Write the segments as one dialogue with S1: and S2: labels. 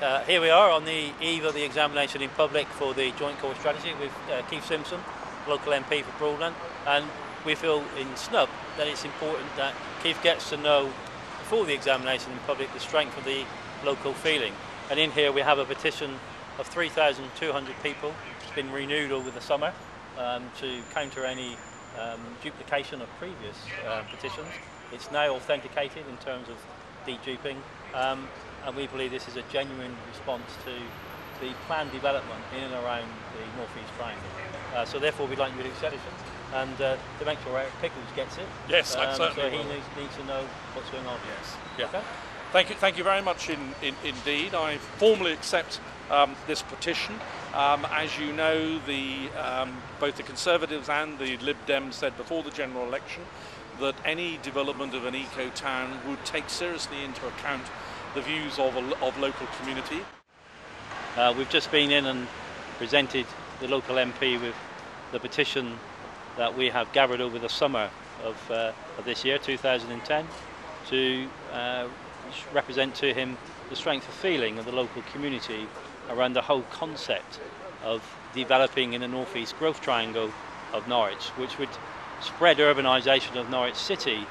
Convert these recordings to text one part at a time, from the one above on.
S1: Uh, here we are on the eve of the examination in public for the Joint Core Strategy with uh, Keith Simpson, local MP for Broadland, and we feel in Snub that it's important that Keith gets to know before the examination in public the strength of the local feeling. And in here we have a petition of 3,200 people. It's been renewed over the summer um, to counter any um, duplication of previous uh, petitions. It's now authenticated in terms of deduping, um, and we believe this is a genuine response to the planned development in and around the North East Triangle. Uh, so therefore we'd like you to accept it and uh, to make sure Eric Pickles gets it.
S2: Yes, I
S1: um,
S2: certainly
S1: So he needs, needs to know what's going on.
S2: Yes. Yeah.
S1: Okay?
S2: Thank you, thank you very much in, in, indeed. I formally accept um, this petition. Um, as you know, the, um, both the Conservatives and the Lib Dems said before the general election that any development of an eco town would take seriously into account the views of, a, of local community.
S1: Uh, we've just been in and presented the local MP with the petition that we have gathered over the summer of, uh, of this year, 2010, to uh, represent to him the strength of feeling of the local community around the whole concept of developing in the northeast growth triangle of Norwich, which would spread urbanisation of Norwich City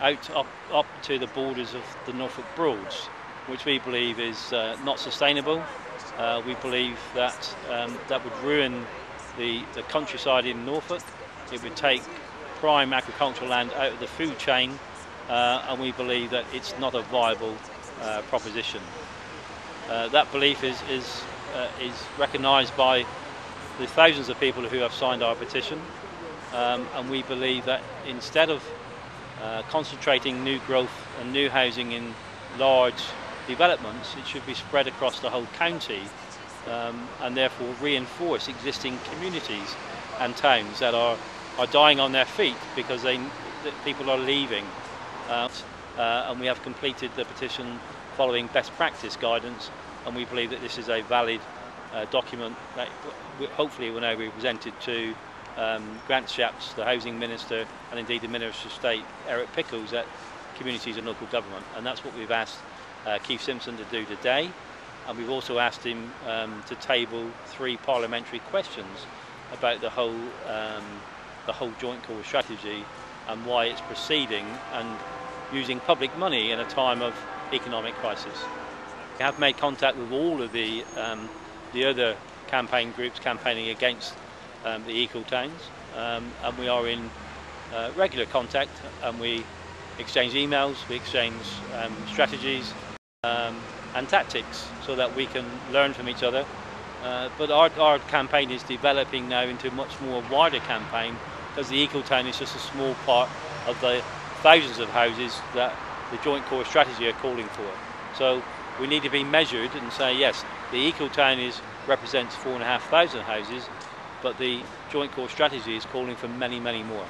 S1: out up, up to the borders of the Norfolk Broads, which we believe is uh, not sustainable. Uh, we believe that um, that would ruin the, the countryside in Norfolk. It would take prime agricultural land out of the food chain, uh, and we believe that it's not a viable uh, proposition. Uh, that belief is, is, uh, is recognised by the thousands of people who have signed our petition, um, and we believe that instead of uh, concentrating new growth and new housing in large developments, it should be spread across the whole county um, and therefore reinforce existing communities and towns that are, are dying on their feet because they, people are leaving. Uh, uh, and we have completed the petition following best practice guidance and we believe that this is a valid uh, document that hopefully will now be presented to um, Grant Shapps, the Housing Minister, and indeed the Minister of State, Eric Pickles, at Communities and Local Government. And that's what we've asked uh, Keith Simpson to do today. And we've also asked him um, to table three parliamentary questions about the whole, um, the whole joint core strategy and why it's proceeding and using public money in a time of economic crisis. We have made contact with all of the, um, the other campaign groups campaigning against um, the eco towns, um, and we are in uh, regular contact, and we exchange emails, we exchange um, strategies um, and tactics, so that we can learn from each other. Uh, but our, our campaign is developing now into a much more wider campaign because the eco town is just a small part of the thousands of houses that the joint core strategy are calling for. So we need to be measured and say yes, the eco town is represents four and a half thousand houses, but the joint core strategy is calling for many, many more.